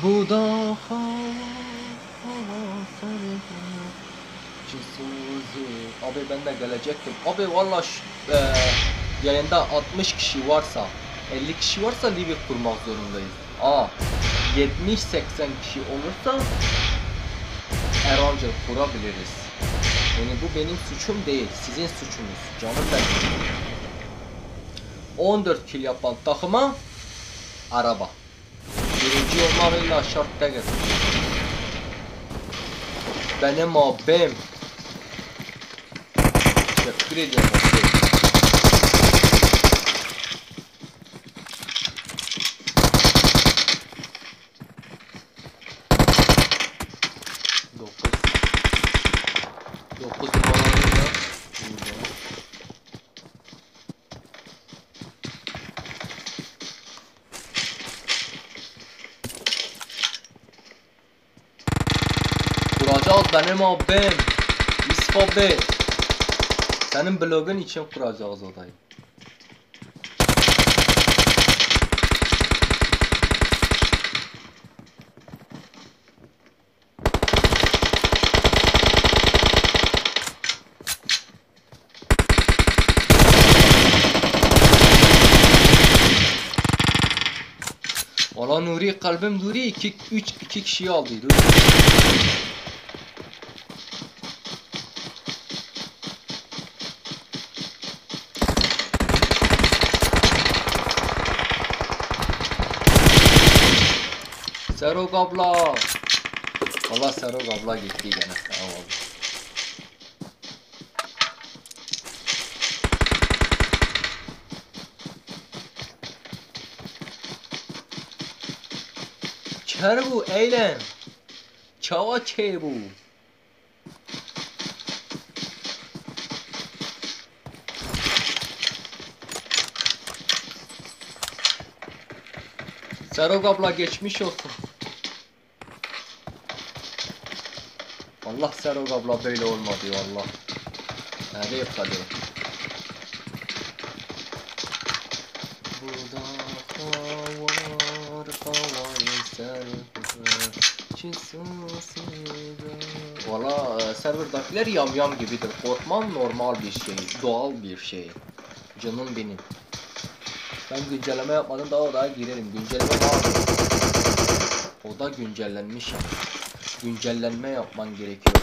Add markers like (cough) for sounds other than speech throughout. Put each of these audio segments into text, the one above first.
Bu da. Abi ben de gelecektim. Abi valla e, yayında 60 kişi varsa 50 kişi varsa live kurmak zorundayız. Aa 70-80 kişi olursa Erancıl kurabiliriz. Yani bu benim suçum değil, sizin suçunuz. Canım benim. 14 kill yapan takıma araba. Birinci olmalıyla şart değil. Benim abim. Teşekkür ediyorum. abim. Dokuz. Dokuz numaranın da burada. Kuracağız benim abim. Yusuf abi. Senin blogun için kuracağız odayı. Valla Nuri kalbim Nuri 2 3 2 kişiyi aldıydı. Serok abla. Valla Serok abla gitti gene. Sağ ol. Çarbu eylem. Çava çebu. Serok abla geçmiş olsun. Allah Serok abla böyle olmadı ya Allah. Nerede yapalım? Burada var havanın serpme Valla e, serverdakiler yamyam gibidir. Korkmam normal bir şey, doğal bir şey. Canım benim. Ben güncelleme yapmadım daha odaya girerim. Güncelleme var. Oda güncellenmiş. Güncellenme yapman gerekiyor.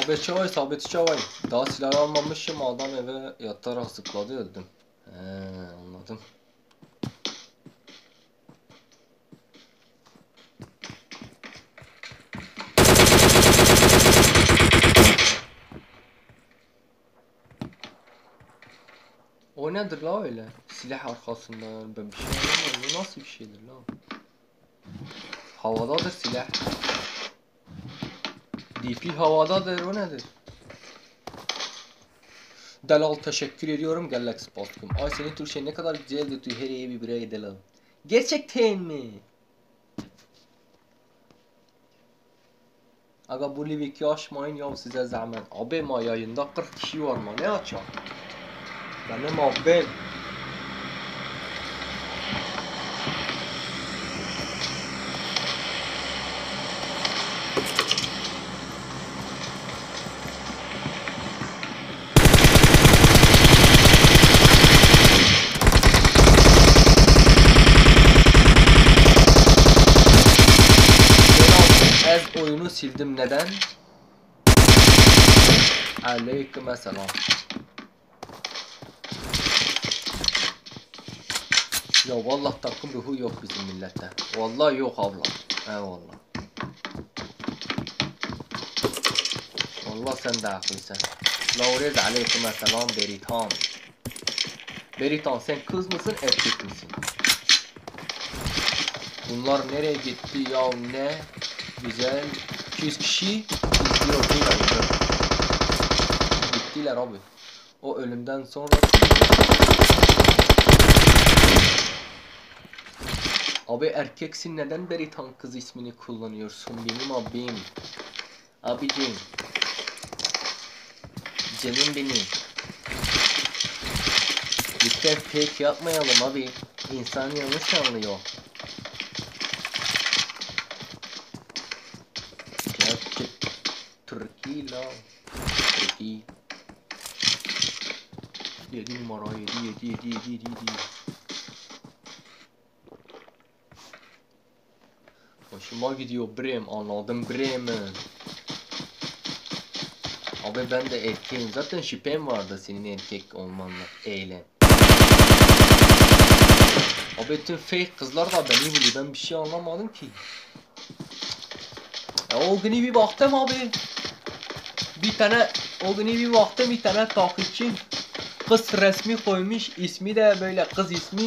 Sabit çavay, sabit çavay. Daha silah almamışım adam eve yatarak zıpladı öldüm. He anladım. O nedir la öyle? Silah arkasında ben bir şey anlamadım. Bu nasıl bir şeydir la? Havadadır silah. DP havadadır o nedir? Delal teşekkür ediyorum Galaxy Postcom. Ay senin Türkçe ne kadar güzeldi tu her iyi bir birey Delal. Gerçekten mi? Aga bu Liviki açmayın ya size zahmet. Abi ma yayında 40 kişi var mı? Ne açar? Benim abim. Ez oyunu sildim neden? Aleyküm selam. Ya vallahi takım ruhu yok bizim millette. Vallahi yok abla. Eyvallah. Vallahi sen de haklısın. Laurez aleyküm selam Beritan. Beritan sen kız mısın erkek misin? Bunlar nereye gitti ya ne? Güzel. 200 kişi izliyor değil mi? Gittiler abi. O ölümden sonra Abi erkeksin neden Beritan kız ismini kullanıyorsun benim abim? Abicim. Canım benim. Lütfen fake yapmayalım abi. İnsan yanlış anlıyor. 7 numara 7 7 7 7 7 Hoşuma gidiyor Brem anladım Bremen. Abi ben de erkeğim zaten şüphem vardı senin erkek olmanla eğlen. Abi tüm fake kızlar da beni buluyor ben bir şey anlamadım ki. Ya o günü bir baktım abi. Bir tane o günü bir baktım bir tane takipçi kız resmi koymuş ismi de böyle kız ismi.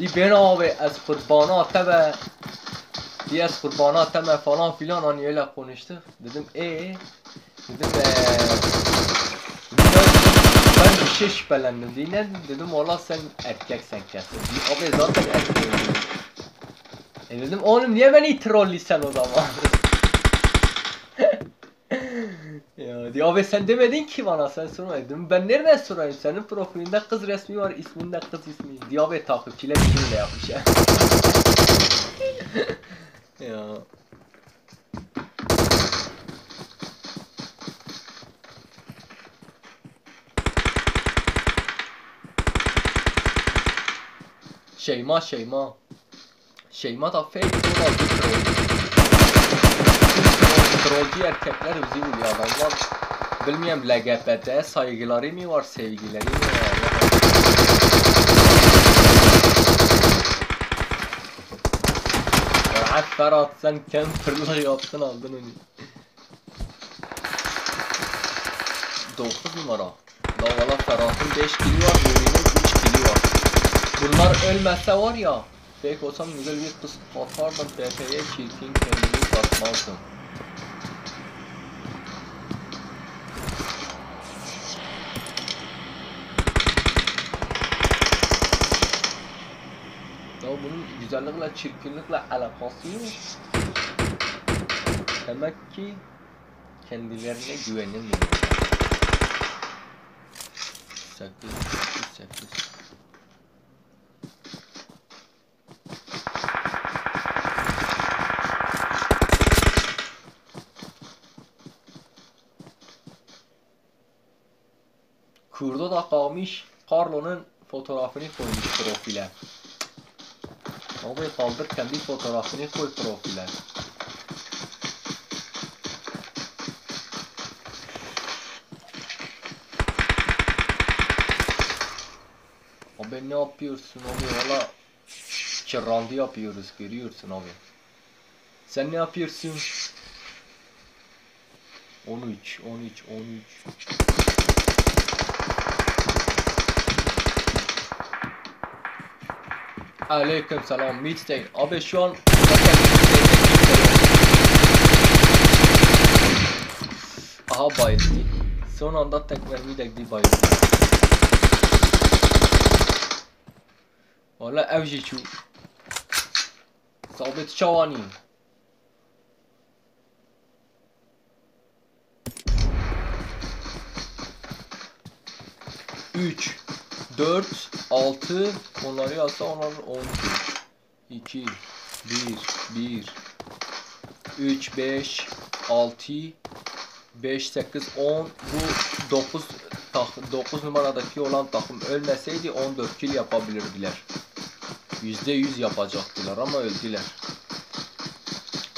Bir ben abi ez kurbana tabi Diyez kurbana teme falan filan hani öyle konuştuk. Dedim ee dedim eee ben bir şey şüphelendim diye ne dedim valla sen erkeksen kesin. Abi zaten erkeğim. E dedim oğlum niye beni trollisen o zaman? (laughs) ya diyor abi sen demedin ki bana sen sorma dedim ben nereden sorayım senin profilinde kız resmi var isminde kız ismi diyor abi takipçiler de yapmış ya. (laughs) ya. Şeyma Şeyma. Şeyma da fake Trollcü erkekler bizi buluyor adamlar. Bilmiyorum LGBT saygıları mı var, sevgileri mi var? Rahat Ferhat sen camperlığı yaptın aldın onu. 9 numara. La valla Ferhat'ın 5 kili var, Nuri'nin 3 kili var. Bunlar ölmese var ya, fake olsam güzel bir kız atardım TP'ye çirkin kendini satmazdım. Bunun güzellikle çirkinlikle alakası yok. Demek ki kendilerine güvenemiyor. 8 8 8 Kurda da kalmış Carlo'nun fotoğrafını koymuş profile. Abi kaldır kendi fotoğrafını koy profile. Abi ne yapıyorsun abi valla Çırrandı yapıyoruz görüyorsun abi. Sen ne yapıyorsun? 13 13 13 Aleyküm selam Midstein. Abi şu an Aha bayıldı. Son anda tek mermi değdi bayıldı. Valla evci şu. Sabit çavani. Üç, dört, altı, onları yazsa onlar on iki, bir, bir, üç, beş, altı, beş, sekiz, on, bu dokuz, tak, dokuz numaradaki olan takım ölmeseydi 14 kill yapabilirdiler. Yüzde yüz yapacaktılar ama öldüler.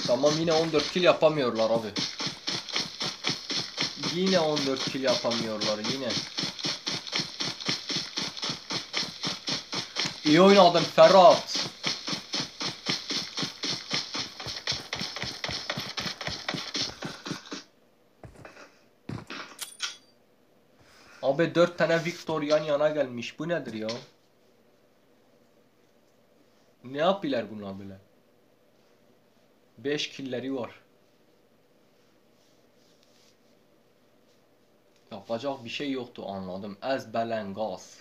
Tamam yine 14 kill yapamıyorlar abi. Yine 14 kill yapamıyorlar yine. İyi oynadın Ferhat. Abi 4 tane Victor yan yana gelmiş. Bu nedir ya? Ne yapıyorlar bunlar böyle? 5 killeri var. Yapacak bir şey yoktu anladım. Ezbelengas.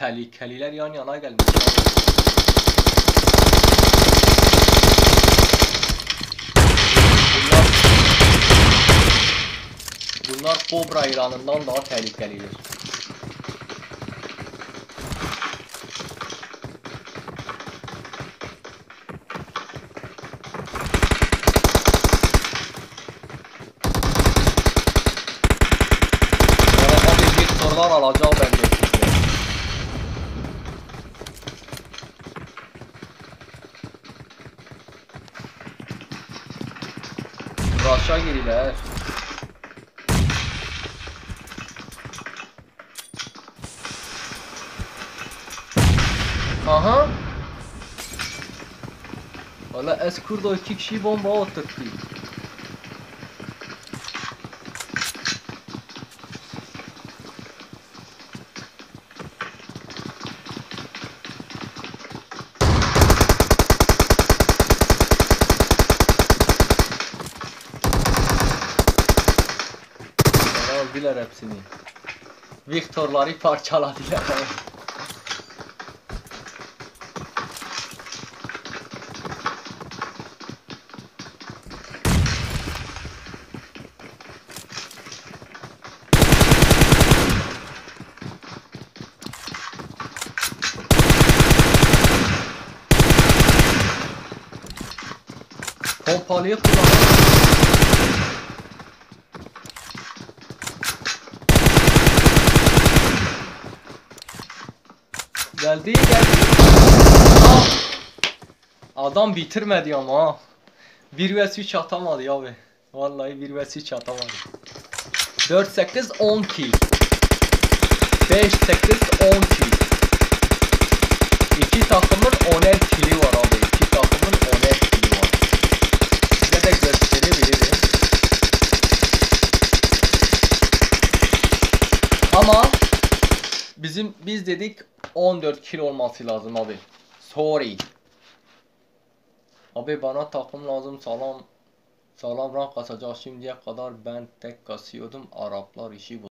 Tehlikeliler yan yana gelmiş. Bunlar Bunlar Kobra İran'ından daha tehlikelidir. Sorular alacağım bence size. Giriler. Aha. Valla Eskur'da iki kişi bomba oturttu. Hepsini. Viktorları parçaladılar. Pompalıyı kullanıyor. Geldi geldi. Ah! Adam bitirmedi ama ha. 1 vs 3 atamadı abi. Vallahi 1 vs 3 atamadı. 4 8 10 kill. 5 8 10 kill. İki takımın 10'er kill'i var abi. İki takımın 10'er kill'i var. Size de gösterebilirim. Ama bizim biz dedik 14 kill olması lazım abi. Sorry. Abi bana takım lazım sağlam sağlam rank kasacak şimdiye kadar ben tek kasıyordum Araplar işi bu.